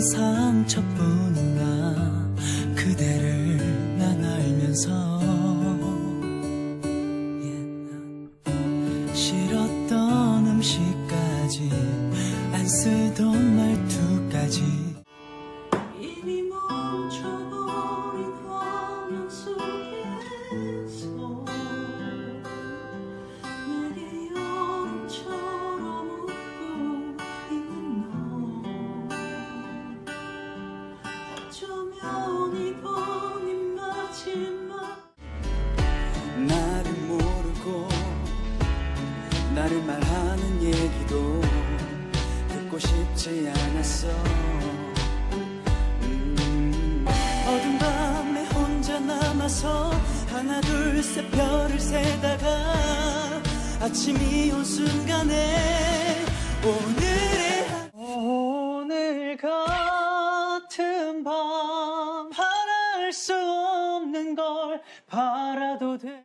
상처뿐인가 그대를 난 알면서 yeah. 싫었던 음식까지 안 쓰던 말투까지 나를 말하는 얘기도 듣고 싶지 않았어 음. 어둠 밤에 혼자 남아서 하나 둘 셋 별을 세다가 아침이 온 순간에 오늘의 오늘 같은 밤 바랄 수 없는 걸 바라도 돼